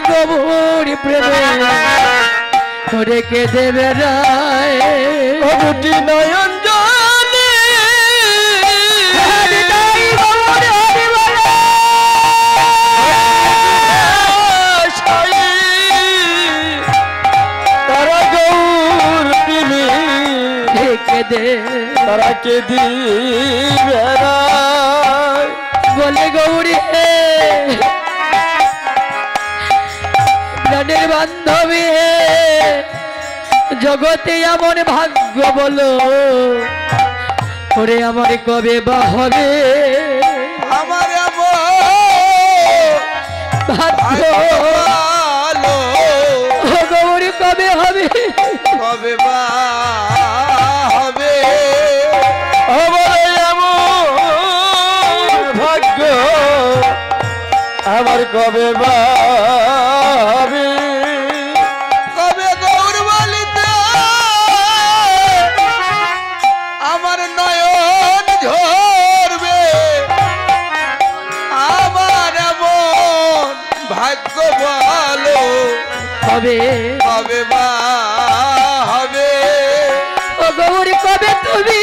গবুরি প্রেমে রেখে দেবে রায় দুটি নয়ন বলে। সাই তারা দে কে দিবে বলে গৌরী প্রাণের বান্ধবী জগতে এমন ভাগ্য বলো। ওরে আমার কবে বা হবে আমার ভাগ্য। গৌরী কবে হবে? কবে বা হবে? আমার ভাগ্য। আমার কবে বা ভালো। হবে। হবে বা হবে। ও গৌরী কবে তুমি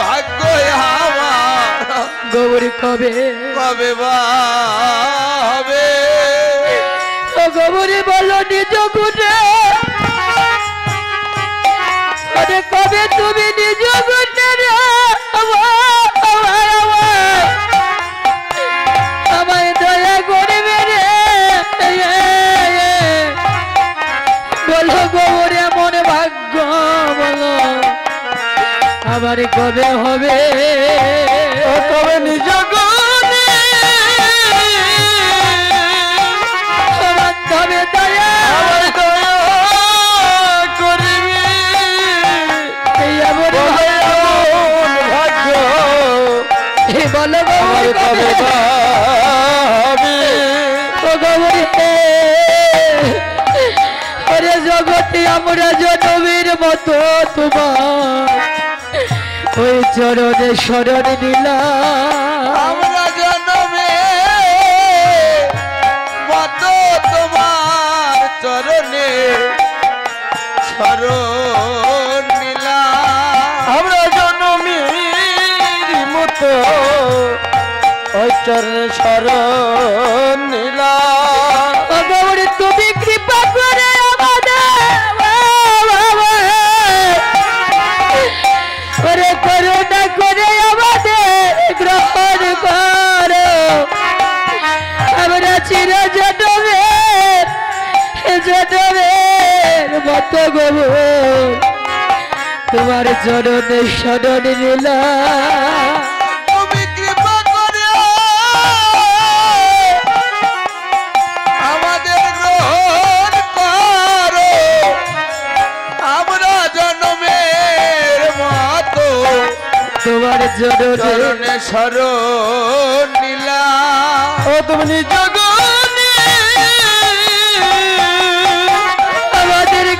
ভাগ্য। আমার। গৌরী কবে? কবে হবে? গৌরী বলো নিজ গুণে। আরে কবে তুমি নিজ গুণে রে আমার, আমার, আমার। আমায় দয়া করবে রে। বলো গৌর এমন ভাগ্য বলো আমার কবে হবে কবে নিজ গুণে আমরা জনবীর মতো তোমার। ওই চরণে শরণ নিলাম। আমরা জন্মে মত তোমার চরণে শরণ নিলাম। আমরা জন্মের মতো ওই চরণে শরণ নিলাম। আমাদের গ্রহণ করো। আমরা জন্মের মতো তোমার চরণে শরণ নিলাম ও তুমি নিজ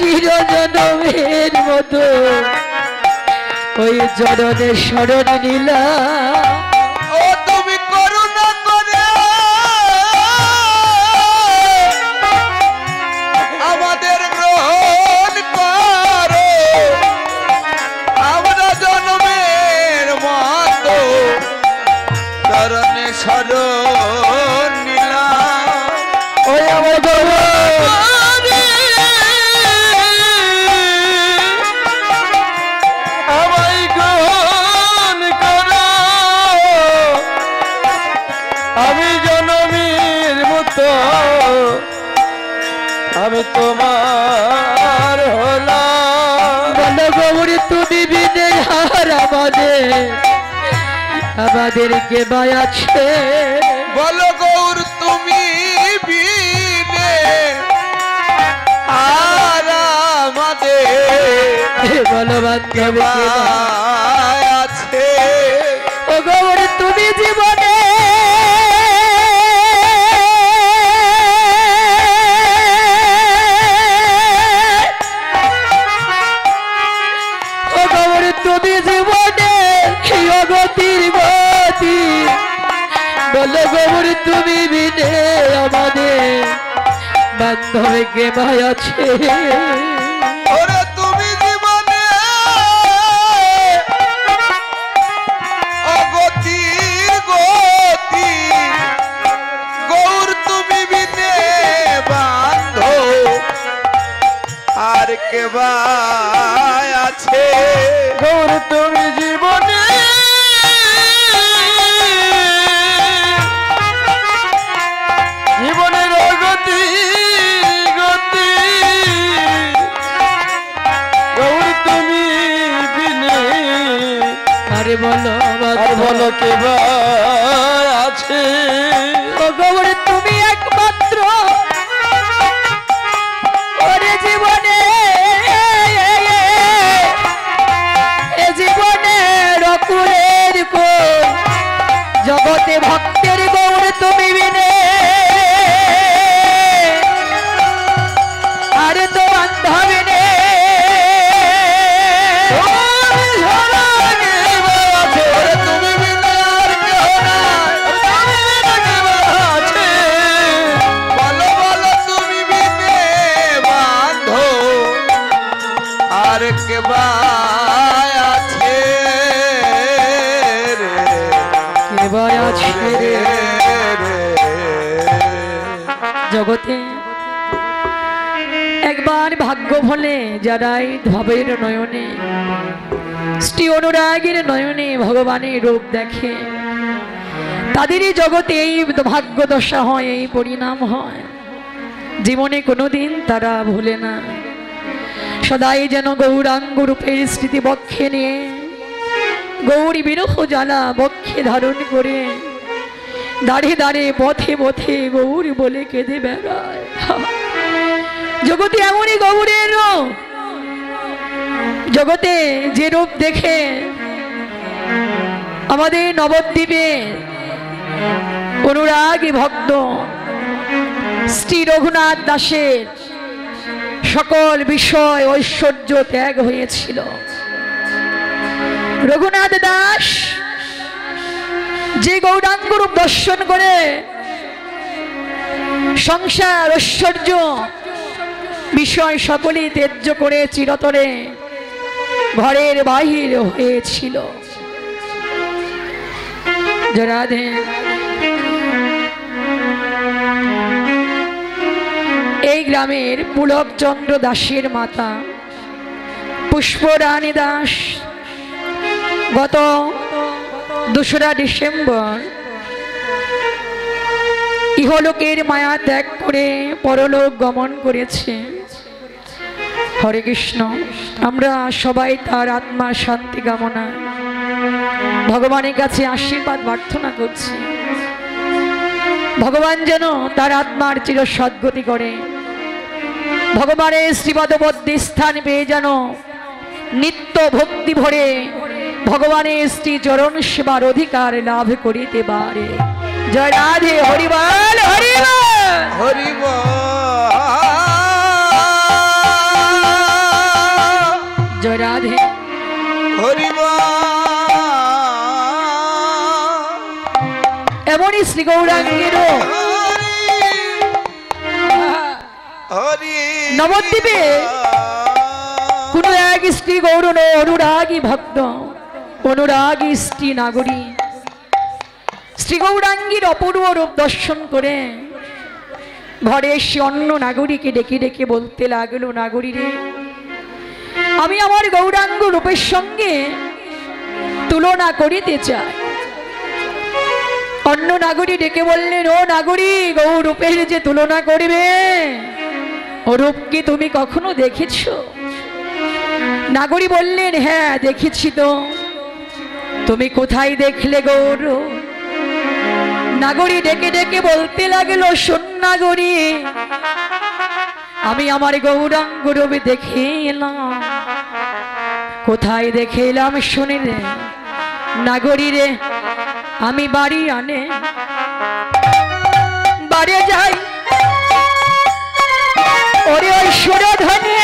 আমরা চির মতো। ওই চরণে শরণ নিলাম। আমাদের আমাদেরকে মায়াছে বলো গৌর তুমি বিনে আর আমাদের বলো বান্ধবীকে ভাই আছে ও গৌর তুমি জীবনে গৌরী তুমি বিনে আমাদের বান্ধবীকে মায়াছে ওরে তুমি জীবনে অগতির গতি গৌর তুমি বিনে বান্ধ আর কে ভাই আছে? গৌর তুমি জীবনে ভাই আছে। আর কে ভাই আছে রে? এবার আছে রে? জগতে একবার ভাগ্য ভলে যারাই ভাবের নয়নে শ্রী অনুরাগের নয়নে ভগবানের রূপ দেখে তাদেরই জগতে এই ভাগ্য দশা হয় এই পরিণাম হয়। জীবনে কোনোদিন তারা ভুলে না। সদাই যেন গৌরাঙ্গ রূপের স্মৃতি বক্ষে নিয়ে, গৌরী বিরহ জ্বালা বক্ষে ধারণ করে, দাঁড়ে দাঁড়ে পথে পথে গৌর বলে কেঁদে বেড়ায়। জগতে এমনই গৌরের জগতে যে রূপ দেখে আমাদের নবদ্বীপে অনুরাগী ভক্ত শ্রী রঘুনাথ দাসের সকল বিষয় ঐশ্বর্য ত্যাগ হয়েছিল। রঘুনাথ দাস যে গৌরাঙ্গ রূপ দর্শন করে সংসার, ঐশ্বর্য বিষয় সকলেই ত্যায্য করে চিরতরে ঘরের বাহির হয়েছিল। রাধে। এই গ্রামের পুলকচন্দ্র দাসের মাতা পুষ্পরানী দাস। গত দোসরা ডিসেম্বর ইহলোকের মায়া ত্যাগ করে পরলোক গমন করেছে। হরে কৃষ্ণ, আমরা সবাই তার আত্মার শান্তি কামনা। ভগবানের কাছে আশীর্বাদ প্রার্থনা করছি। ভগবান যেন তার আত্মার চির সদ্গতি করে। ভগবানের শ্রীপদবদ্যে স্থান পেয়ে যেন নিত্য ভক্তি ভরে ভগবানের শ্রী চরণ সেবার অধিকার লাভ করিতে পারে। জয় রাধে হরিবাল হরিবাল হরিব জয় রাধে। এমনই শ্রী গৌরাঙ্গেরও নবদ্বীপে কোন এক স্ত্রী গৌরণ অনুরাগী ভক্ত অনুরাগী স্ত্রী নাগরী শ্রী গৌরাঙ্গীর অপূর্ব রূপ দর্শন করে ঘরে এসে অন্য নাগরীকে ডেকে ডেকে বলতে লাগল নাগরী রে আমি আমার গৌরাঙ্গ রূপের সঙ্গে তুলনা করিতে চাই অন্য নাগরী ডেকে বললেন ও নাগরী গৌরূপের যে তুলনা করবে ও কি তুমি কখনো দেখেছ? নাগরী বললেন হ্যাঁ দেখেছি তো। তুমি কোথায় দেখলে গৌর নাগরী ডেকে ডেকে বলতে লাগল নাগরী, আমি আমার গৌরাঙ্গ রূপে দেখে এলাম। কোথায় দেখে এলাম শুনে রে নাগরী রে, আমি বাড়ি আনে। বাড়ি যাই ওরে ওই সুরধনে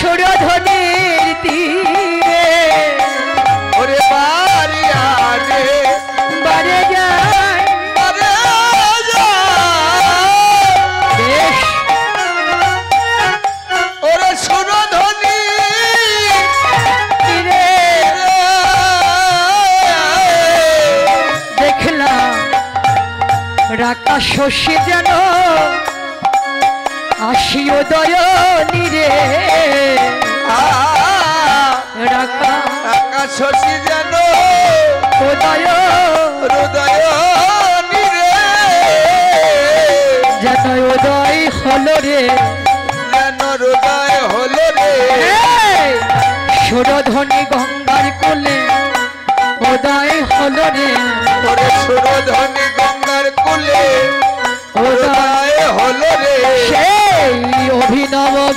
সুরধনের তীরে। ওরে বাড়িয়া রে বাড়ি আরে যা। বেশ। ওরে সুরধ্বনি তীরে। দেখলাম রাকা শশী যেন আসিও দয়নি রে রাকা শশী যেন উদয় হৃদয় নিরে। যেন উদয় হলো রে। যেন হৃদয় হলো রে। সুরধ্বনি গঙ্গার কোলে উদয় হলো রে। ওরে সুরধ্বনি গঙ্গার কুলে উদয় হৃদয় হলো রে।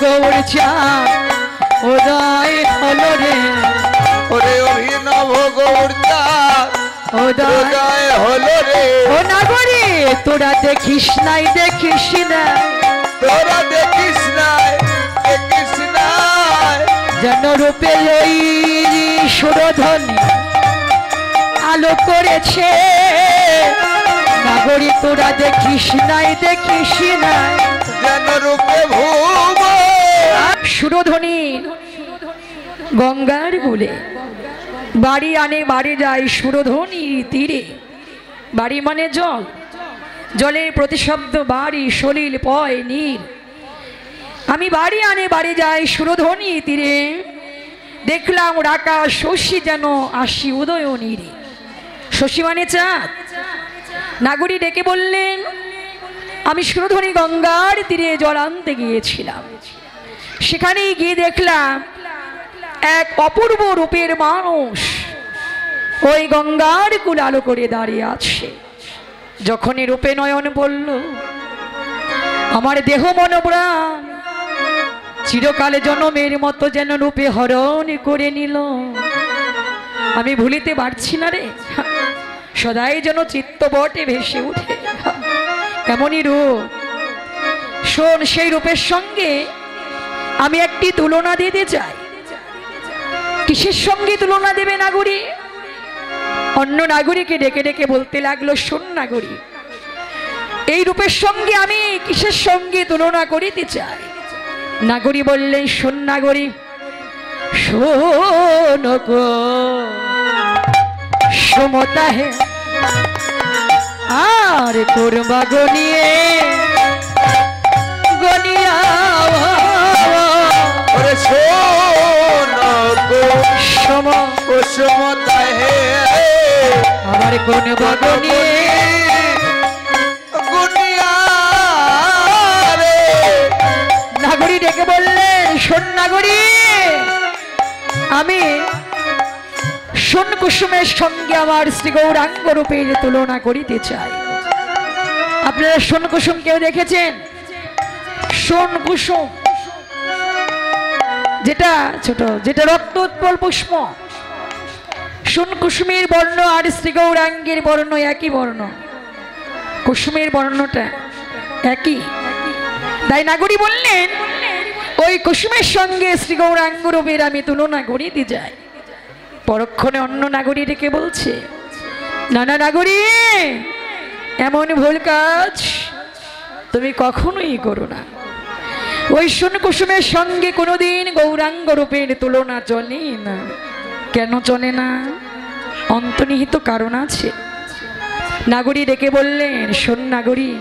গৌর চাঁদ উদয় হলো রে। ওরে অভিনব গৌরতা উদয় হৃদয় হলো রে। ও নাগরী তোরা দেখিস নাই দেখিস না। তোরা দেখিস নাই দেখিস নাই। যেন রূপে ওই সুরধ্বনি আলো করেছে। নাগরী তোরা দেখিস নাই দেখিস নাই যেন রূপে ভূম সুরধ্বনি গঙ্গার গুলে বাড়ি আনে, বাড়ি যায় সুরধ্বনি তীরে। বাড়ি মানে জল। জলের প্রতিশব্দ বাড়ি সলিল পয় নীর আমি বাড়ি আনে, বাড়ি যাই সুরধ্বনি তীরে। দেখলাম রাকা শশী যেন আসি উদয় নীরে। শশী মানে চাঁদ। নাগরী ডেকে বললেন, আমি সুরধ্বনি গঙ্গার তীরে জল আনতে গিয়েছিলাম। সেখানেই গিয়ে দেখলাম এক অপূর্ব রূপের মানুষ ওই গঙ্গার কুল আলো করে দাঁড়িয়ে আছে। যখনই রূপে নয়ন বলল, আমার দেহ মনোপ্রাণ, চিরকালে জনমের মতো যেন রূপে হরণ করে নিল। আমি ভুলিতে পারছি না রে, সদাই যেন চিত্ত বটে ভেসে উঠে। এমনই রূপ। শোন, সেই রূপের সঙ্গে আমি একটি তুলনা দিতে চাই। কিসের সঙ্গে তুলনা দেবে নাগরী? অন্য নাগরীকে ডেকে ডেকে বলতে লাগল, শোন নাগরী, এই রূপের সঙ্গে আমি কিসের সঙ্গে তুলনা করিতে চাই? নাগরী বললেন, শোন নাগরী, শোন সমতা হে, আর করবা গনিয়ে, গনিয়া সম কুসুমতা হে আমার কোন নাগরী ডেকে বললেন শোন নাগরী আমি সোন কুসুমের সঙ্গে আমার শ্রী গৌরাঙ্গ রূপের তুলনা করিতে চাই। আপনারা সোন কুসুম কেউ দেখেছেন? সোন কুসুম যেটা ছোট, যেটা রক্ত উৎপল পুষ্প। সোন কুসুমের বর্ণ আর শ্রী গৌরাঙ্গের বর্ণ একই বর্ণ। কুসুমের বর্ণটা একই। তাই নাগরী বললেন, ওই কুসুমের সঙ্গে শ্রী গৌরাঙ্গ রূপের আমি তুলনা করিতে যাই। পরক্ষণে অন্য নাগরী ডেকে বলছে, নানা নাগরী, এমন ভুল কাজ তুমি কখনোই করো না। ওই সোন কুসুমের সঙ্গে কোনোদিন গৌরাঙ্গ রূপের তুলনা চলে না। কেন চলে না? অন্তর্নিহিত কারণ আছে। নাগরী ডেকে বললেন, শোন নাগরী,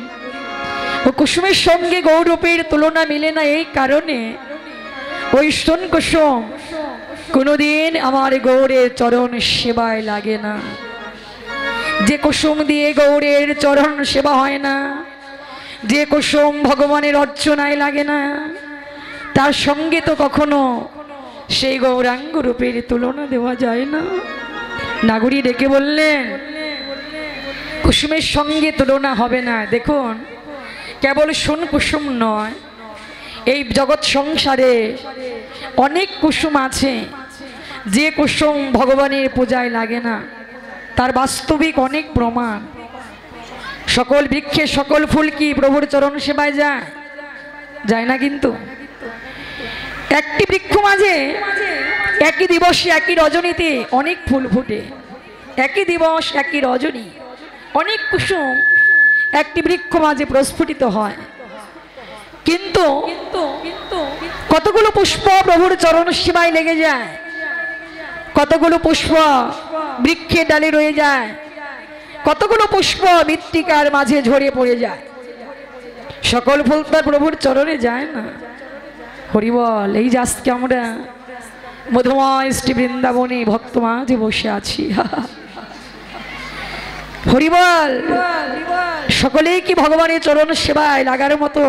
ও কুসুমের সঙ্গে গৌরূপের তুলনা মিলে না এই কারণে। ওই শোন কুসুম কোনোদিন আমার গৌরের চরণ সেবায় লাগে না। যে কুসুম দিয়ে গৌরের চরণ সেবা হয় না যে কুসুম ভগবানের অর্চনায় লাগে না। তার সঙ্গে তো কখনো সেই গৌরাঙ্গ রূপের তুলনা দেওয়া যায় না। নাগরী ডেকে বললেন, কুসুমের সঙ্গে তুলনা হবে না। দেখুন, কেবল সোন কুসুম নয়, এই জগৎ সংসারে অনেক কুসুম আছে। যে কুসুম ভগবানের পূজায় লাগে না, তার বাস্তবিক অনেক প্রমাণ। সকল বৃক্ষে, সকল ফুল কি প্রভুর চরণ সেবায় যায়? যায় না কিন্তু। একটি বৃক্ষ মাঝে, একই দিবসে, একই রজনীতে অনেক ফুল ফুটে। একই দিবস, একই রজনী, অনেক কুসুম একটি বৃক্ষ মাঝে প্রস্ফুটিত হয়। কিন্তু কতগুলো পুষ্প প্রভুর চরণ সেবায় লেগে যায়? কতগুলো পুষ্প বৃক্ষের ডালে রয়ে যায়? কতগুলো পুষ্প মৃত্তিকার মাঝে ঝরে পড়ে যায়? সকল ফুল তার প্রভুর চরণে যায় না। হরিবল এই যে আমরা মধুময় শ্রী বৃন্দাবনে ভক্ত মাঝে বসে আছি। হরিবল সকলেই কি ভগবানের চরণ সেবায় লাগার মতো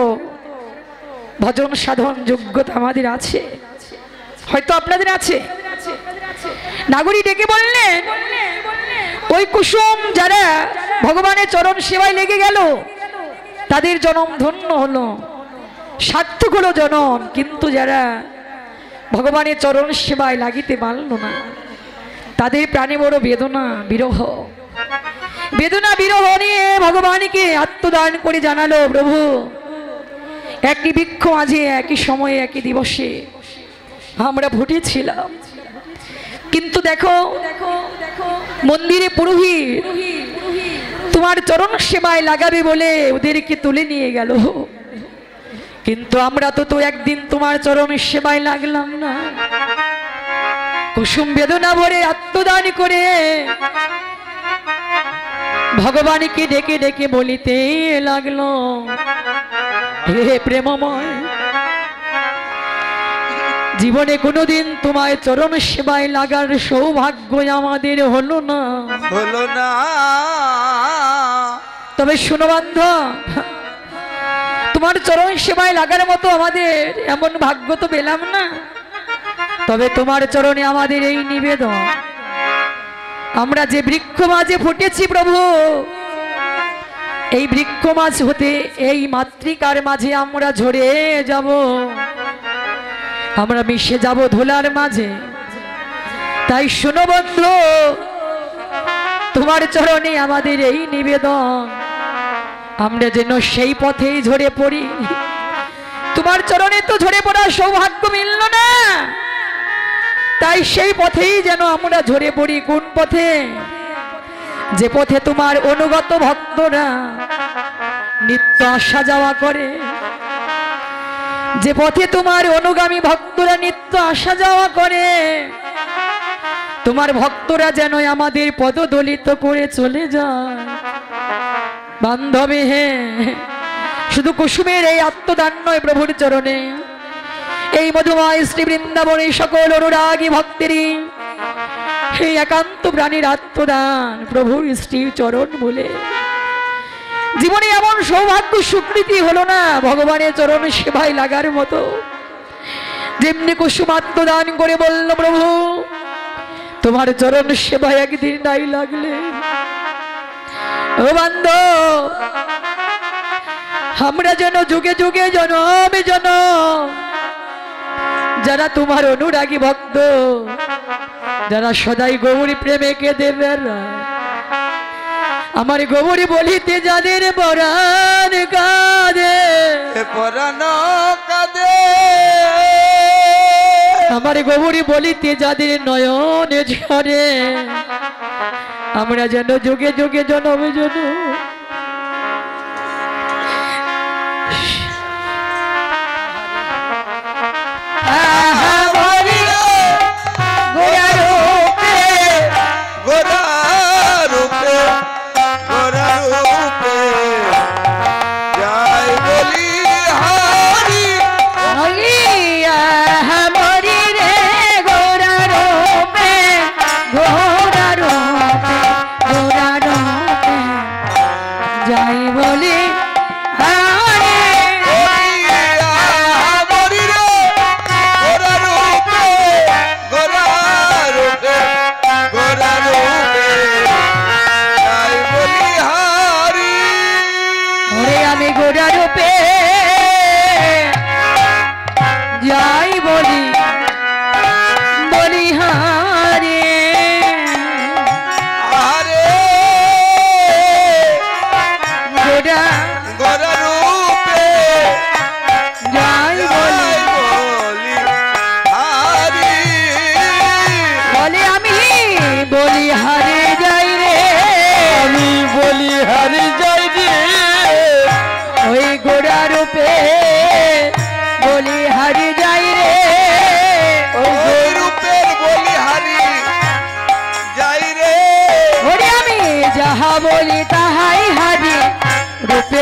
ভজন সাধন যোগ্যতা আমাদের আছে? হয়তো আপনাদের আছে। নাগরী ডেকে বললেন ওই কুসুম যারা ভগবানের চরণ সেবায় লেগে গেল, তাদের জনম ধন্য হলো। সার্থক হলো জনম, কিন্তু যারা ভগবানের চরণ সেবায় লাগিতে পারল না, তাদের প্রাণে বড় বেদনা, বিরহ। বেদনা, বিরহ নিয়ে ভগবানকে আত্মদান করে জানালো প্রভু। একই বৃক্ষ মাঝে, একই সময়ে, একই দিবসে আমরা ফুটেছিলাম কিন্তু দেখো, মন্দিরে পুরোহিত তোমার চরণ সেবায় লাগাবে বলে ওদেরকে তুলে নিয়ে গেল। কিন্তু আমরা তো তো একদিন তোমার চরণ সেবায় লাগলাম না। কুসুম বেদনা ভরে আত্মদান করে ভগবানকে ডেকে ডেকে বলিতে লাগল, হে প্রেমময় জীবনে কোনোদিন তোমায় চরম সেবায় লাগার সৌভাগ্য আমাদের হলো না। হলো না। তবে শুনো বান্ধব তোমার চরম সেবায় লাগার মতো আমাদের এমন ভাগ্য তো পেলাম না। তবে তোমার চরণে আমাদের এই নিবেদন। আমরা যে বৃক্ষ মাঝে ফুটেছি প্রভু এই বৃক্ষ মাছ হতে এই মাতৃকার মাঝে আমরা ঝরে যাব। আমরা মিশে যাব ধুলার মাঝে। তাই শুনো বন্ধু, তোমার চরণে আমাদের এই নিবেদন। আমরা যেন সেই পথেই ঝরে পড়ি। তোমার চরণে তো ঝরে পড়ার সৌভাগ্য মিলল না। তাই সেই পথেই যেন আমরা ঝরে পড়ি, কোন পথে? যে পথে তোমার অনুগত ভক্তরা নিত্য আসা যাওয়া করে। যে পথে তোমার অনুগামী ভক্তরা নিত্য আসা যাওয়া করে, তোমার ভক্তরা যেন আমাদের পদদলিত করে চলে যায়। বান্ধবী হে, শুধু কুসুমের এই আত্মদান নয় প্রভুর চরণে, এই মধুময় শ্রী বৃন্দাবনে সকল অনুরাগী ভক্তেরই সেই একান্ত প্রাণীর আত্মদান প্রভুর শ্রী চরণ বলে। জীবনে এমন সৌভাগ্য স্বীকৃতি হলো না ভগবানের চরণ সেবায় লাগার মতো। যেমনি কুসুম দান করে বলল, প্রভু, তোমার চরণ সেবায় একদিন নাই লাগলে। আমরা যেন যুগে যুগে জনমে জন যারা তোমার অনুরাগী ভক্ত, যারা সদাই গৌরী প্রেমে কেঁদে বেড়ায়। আমার গৌরী বলিতে যাদের পরাণ কাঁদে। এ পরানো কাঁদে। আমার গৌরী বলিতে যাদের নয়নে ঝরে আমরা যেন যুগে যুগে জনমে জন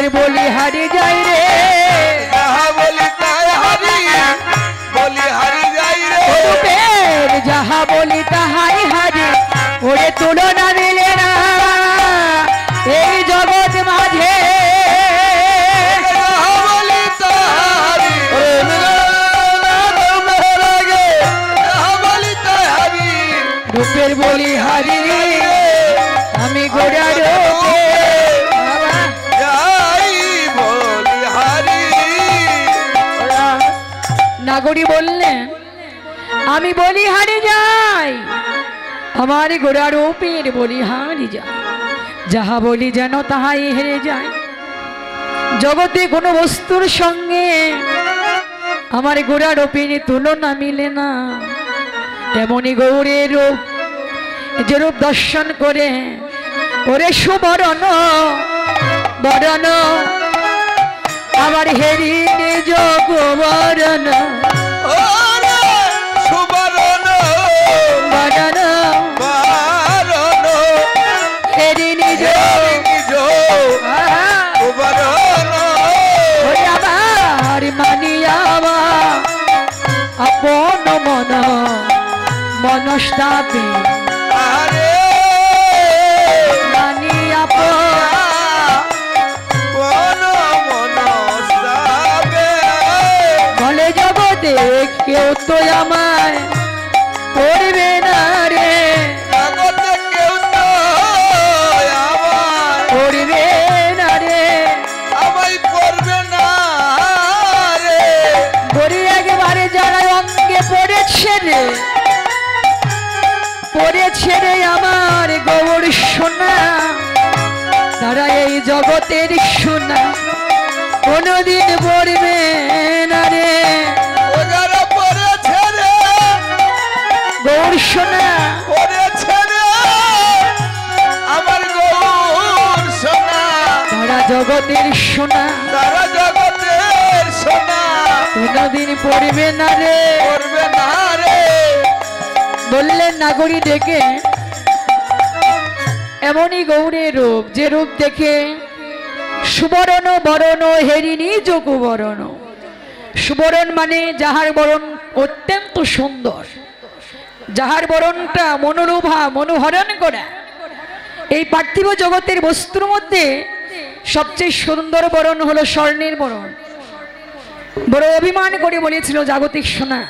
রূপের বলি হারি যাই রে। যাহা বলি তাই হারি। বলি হারি আমি বলি হারি যাই। আমার গোড়া রূপের বলি হারি যায় যাহা বলি যেন তাহাই হেরে যায় জগতে কোনো বস্তুর সঙ্গে আমার গোড়া রূপের তুলনা মিলে না। এমনই গৌরের রূপ যে রূপ দর্শন করে ওরে সুবরণ, বরণ। আমার হেরি নিজ গোবরণ মনস্তাপে আরে! মানি আপন কোন মনস্তাবে কেউ তো আমায়। করবে রে আমার গৌর সোনা। তারা এই জগতের সোনা। কোনোদিন পড়বে না রে। ও যারা পড়েছে গৌর সোনা। জগতের সোনা। তারা জগতের সোনা। কোনোদিন পড়বে না রে। করবে না রে। বললেন, নাগরী ডেকে এমনই গৌরের রূপ, যে রূপ দেখে সুবরণ বরণ হেরিনি যোগবরণ সুবরণ মানে যাহার বরণ অত্যন্ত সুন্দর, যাহার বরণটা মনোরোভা, মনোহরণ করা। এই পার্থিব জগতের বস্তুর মধ্যে সবচেয়ে সুন্দর বরণ হলো স্বর্ণের বরণ। বড় অভিমান করে বলেছিল জাগতিক সোনা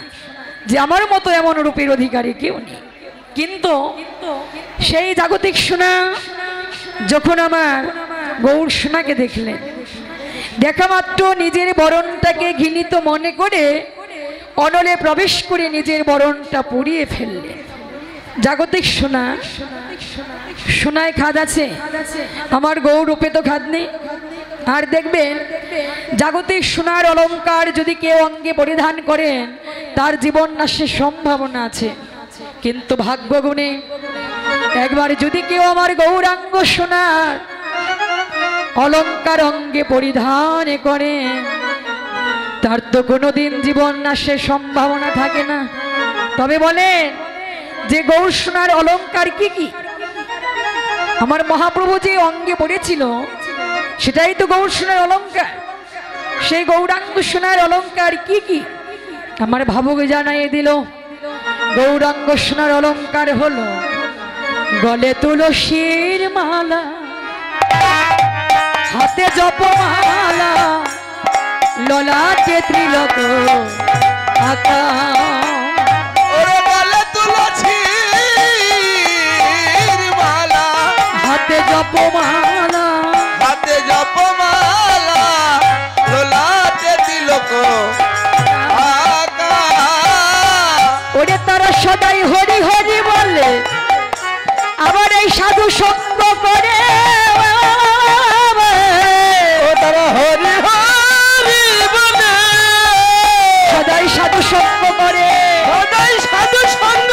যে আমার মতো এমন রূপের অধিকারী কেউ নেই। কিন্তু সেই জাগতিক সোনা যখন আমার গৌর সোনাকে দেখলেন, দেখা মাত্র নিজের বরণটাকে ঘৃণিত মনে করে অনলে প্রবেশ করে নিজের বরণটা পুড়িয়ে ফেললেন। জাগতিক সোনা, সোনায় খাদ আছে, আমার গৌরূপে তো খাদ নেই। আর দেখবেন, জাগতিক সোনার অলঙ্কার যদি কেউ অঙ্গে পরিধান করেন, তার জীবন নাশের সম্ভাবনা আছে। কিন্তু ভাগ্যগুণে, একবার যদি কেউ আমার গৌরাঙ্গ সোনার অলঙ্কার অঙ্গে পরিধান করে তার তো কোনোদিন জীবন নাশের সম্ভাবনা থাকে না। তবে বলেন, যে গৌর সোনার অলঙ্কার কি কি? আমার মহাপ্রভু যে অঙ্গে পড়েছিল সেটাই তো গৌর সোনার অলংকার সেই গৌরাঙ্গ সোনার অলংকার কি কি? আমার ভাবুক জানাই দিল গৌরাঙ্গ সোনার অলংকার হলো গলে তুলসীর মালা হাতে জপমালা ললাটে ত্রিলক আকা। মালা। হাতে হাতে জপমালা ওরে তারা সদাই হরি হরি বলে আবার এই সাধু সঙ্গ করে। তারা হরি হরি বলে। সাধু সঙ্গ করে। সাধু সঙ্গ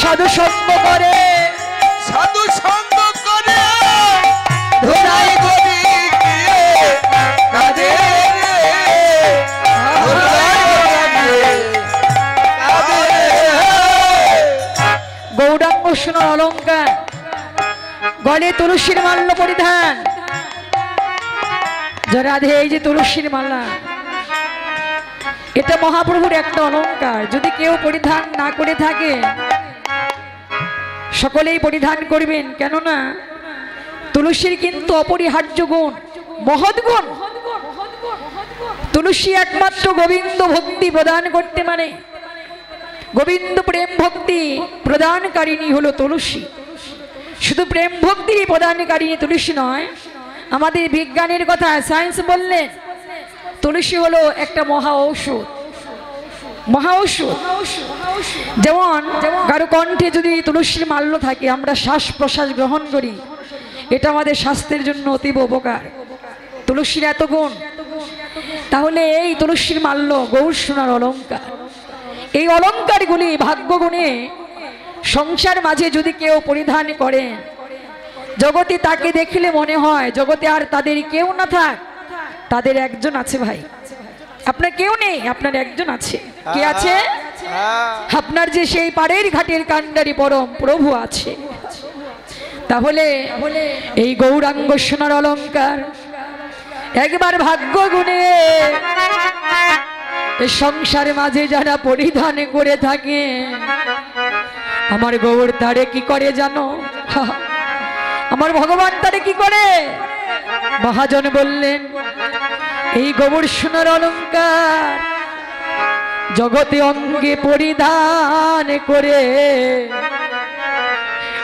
সাধু সঙ্গ করে। সাধু সঙ্গ করে। ধুলাই গরি কাঁদে। গৌরাঙ্গ সোনার অলঙ্কার। গলে তুলসীর মাল্য পরিধান। রাধে, এই যে তুলসীর মালা। এটা মহাপ্রভুর একটা অলঙ্কার যদি কেউ পরিধান না করে থাকে, সকলেই পরিধান করবেন। কেননা, তুলসীর কিন্তু অপরিহার্য গুণ, মহৎ গুণ। তুলসী একমাত্র গোবিন্দ ভক্তি প্রদান করতে মানে গোবিন্দ প্রেম ভক্তি প্রদানকারিণী হলো তুলসী। শুধু প্রেম ভক্তি প্রদানকারিণী তুলসী নয় আমাদের বিজ্ঞানের কথা সায়েন্স বললেন, তুলসী হলো একটা মহা ঔষধ। মহা ঔষধ। যেমন কারও কণ্ঠে যদি তুলসীর মাল্য থাকে, আমরা শ্বাস প্রশ্বাস গ্রহণ করি, এটা আমাদের স্বাস্থ্যের জন্য অতীব উপকার। তুলসীর এত গুণ। তাহলে এই তুলসীর মাল্য গৌর সোনার অলঙ্কার এই অলঙ্কারগুলি ভাগ্যগুণে সংসার মাঝে যদি কেউ পরিধান করেন জগতে তাকে দেখলে মনে হয় জগতে আর তাদের কেউ না থাক। তাদের একজন আছে ভাই। আপনার কেউ নেই আপনার একজন আছে। কে আছে? হ্যাঁ। আপনার যে সেই পাড়ের ঘাটের কান্ডারি পরম প্রভু আছে। তাহলে এই গৌরাঙ্গ সোনার অলঙ্কার একবার ভাগ্য গুণে সংসার মাঝে যারা পরিধান করে থাকে আমার গৌর তারে কি করে জানো? আমার ভগবান তারে কি করে? মহাজন বললেন এই গোবর সোনার অলঙ্কার জগতে অঙ্গে পরিধান করে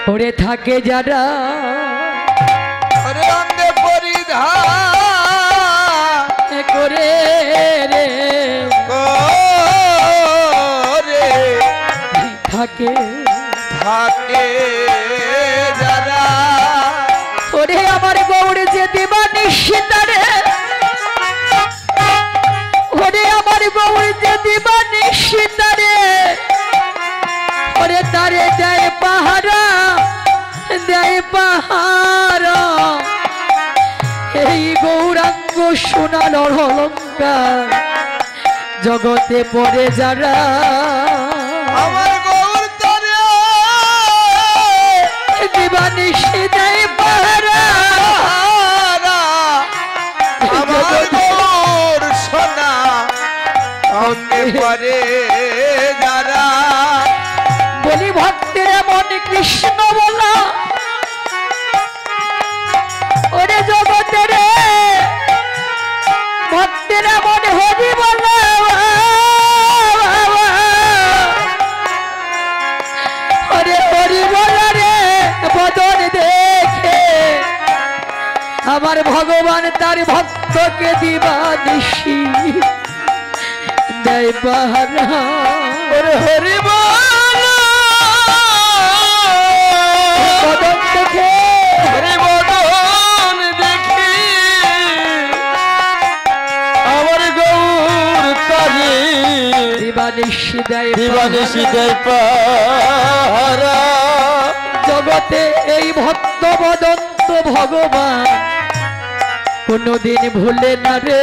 ওরে থাকে যারা অঙ্গে পরিধান করে রে। করে। থাকে। থাকে। ওরে আমার গৌড়ে যে দিবা নিশ্চিতারে ওরে আমার গৌড় যে দিবা নিশ্চিতারে ওরে তারে দেয় পাহারা দেয় পাহারা। এই গৌরাঙ্গ সোনার অলঙ্কার জগতে পড়ে যারা। আমার গৌর তরে। দিবানিশি দেয় পরে যারা বলি ভক্তের এমন কৃষ্ণ বলা। ওরে জগতে রে, ভক্তের এমন হরি বলা। ওরে হরি বলা রে বদন দেখে। আমার ভগবান তার ভক্তকে দিবা নিশি। দেয় পাহারা ওরে হরি বদন দেখে। হরি বদন দেখি। আমার গৌর তারে দিবানিশি দেয় দিবানিশি দেয় পাহারা। জগতে এই ভক্ত বদন্ত ভগবান। কোনদিন ভুলে না রে।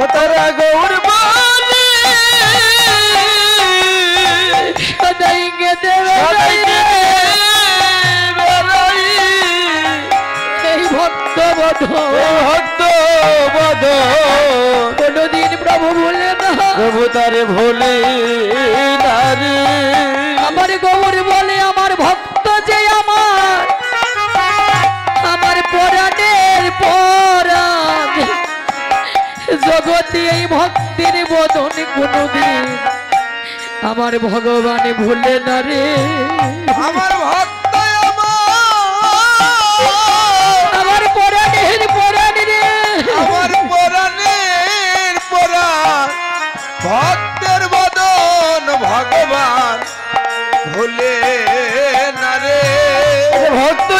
ও তারা গৌর বলে সদাই গেতে সদাই বেড়াই এই ভক্ত বধ। ভক্ত বধ। কোনদিন প্রভু বলে না। প্রভু তারে ভোলে আমার গৌর বলে আমার ভক্ত যে আমার। জগতে এই ভক্তির বদন কোনদিন আমার ভগবান ভুলে না রে। আমার ভক্ত আমার। পরাণের পরাণ রে। আমার পরাণের পরাণ। ভক্তের বদন ভগবান ভুলে না রে। ভক্ত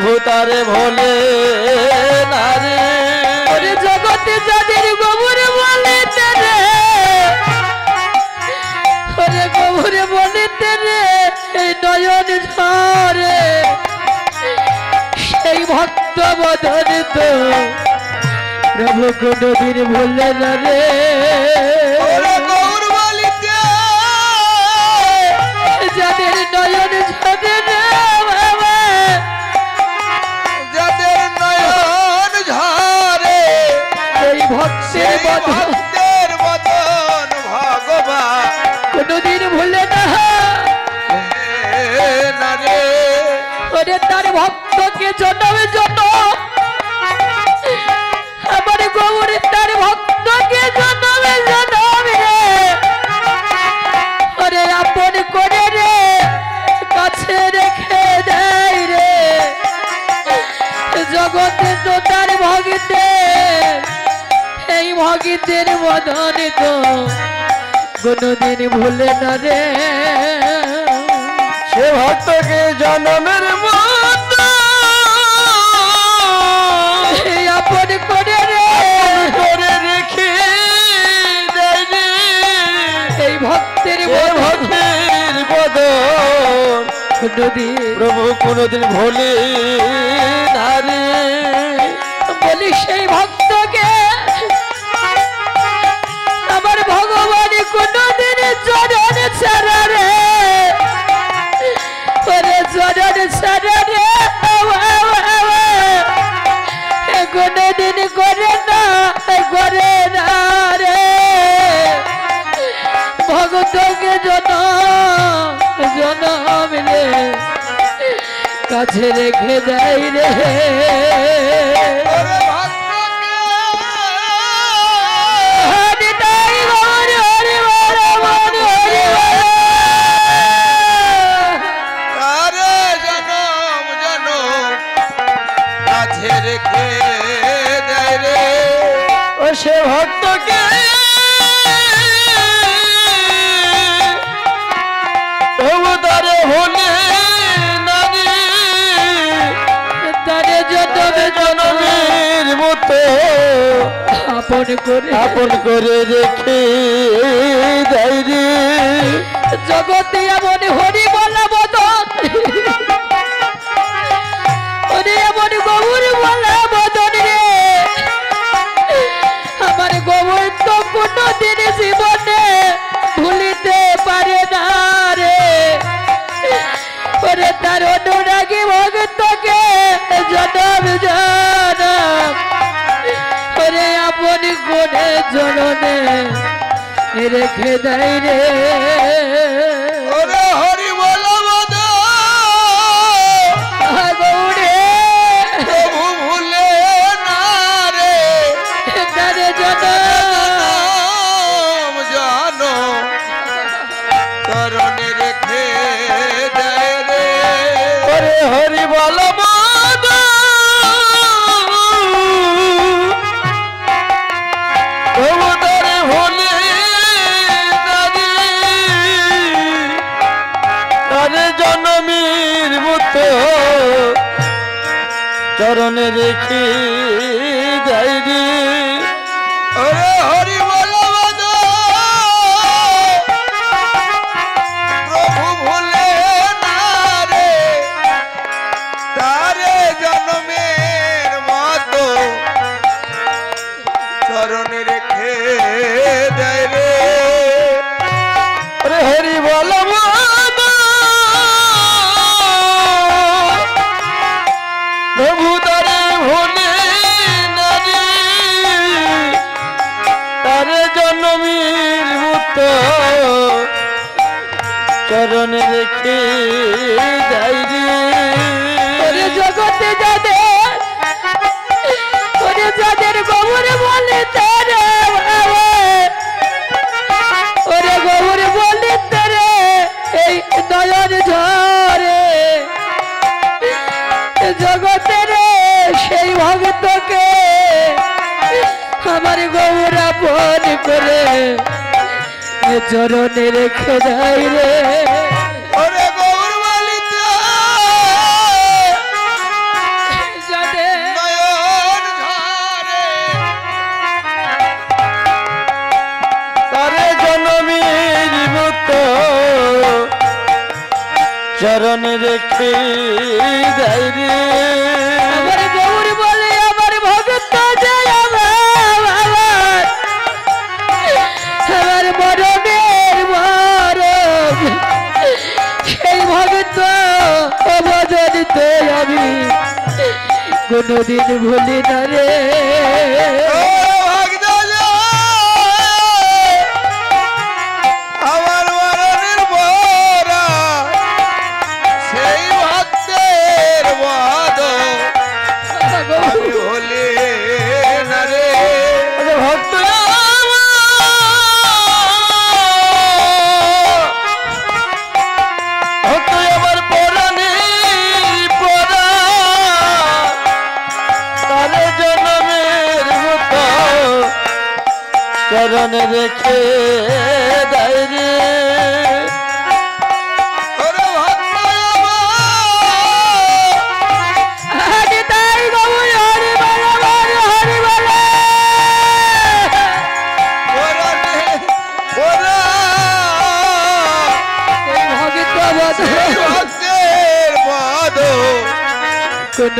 প্রভু তারে ভোলে জগতে যাদের গোবরে বলে তেরে। ওরে বলে তেরে, এই নয়ন ঝরে। সেই ভক্ত বদনে তো প্রভু কোনদিন ভুলে না রে। ভক্তের ভক্তের বদন ভগবান। কোনদিন ভুলে না। ওরে তার ভক্তকে জন্মে জন্য আমার গৌরে তার ভক্তকে জন্মে। এই ভগিতের বদনে তো কোনদিন ভুলে না রে। সে ভক্তকে জনমের মতো। এই আপন করে রে। করে রেখে দেয় রে। এই ভক্তের এ বদন ভক্তের বদন কোনদিন। প্রভু কোনদিন ভোলে না রে। বলি সেই ভক্তকে চরণ রে। ওরে চরণ ছাড়া রে। কোনদিন করে না করে না রে। ভক্তকে জন জনম রে কাছে রেখে দেয় রে। আপন করে। আপন করে রেখে দেয় রে। জগতে এমন হরি জননে রেখে দেয় রে। ওরে হরি বল বদ গৌরে প্রভু ভুলে না রে। তারে জনম নাম জানো। চরণে রেখে দেয় রে। হরি চরণে রেখে যাই রে। চরণে রেখে দেয় রে। জগতে যাদের ওরে যাদের গোবর বলে তারে, ওরে গোবর বলে তারে, এই নয়ন ঝরে জগতের সেই ভক্তকে আমার গৌরা পন করে চরণে রেখে দেয় রে। চরণে রেখে দেয় রে। আমার গৌর বলে আমার ভক্ত যে আমার। আমার আমার মরণের মরণ। সেই ভক্ত অবদরিত আমি কোনদিন ভুলি না রে।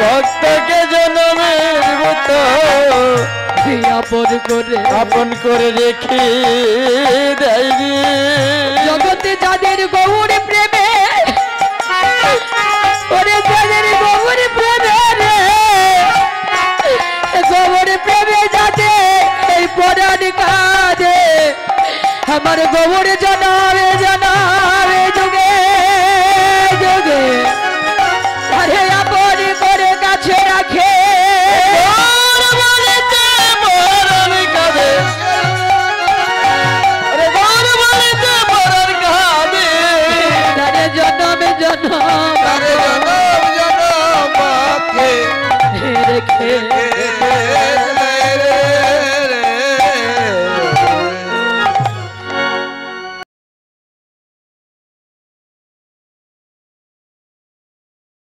ভক্তকে জনমের মতো আপন করে আপন করে রেখে দেয় জগতে যাদের গৌর প্রেমে ওরে যাদের গৌর প্রেমে গৌর প্রেমে যাদের এই পরাণ हमारे गोबर जनावे जना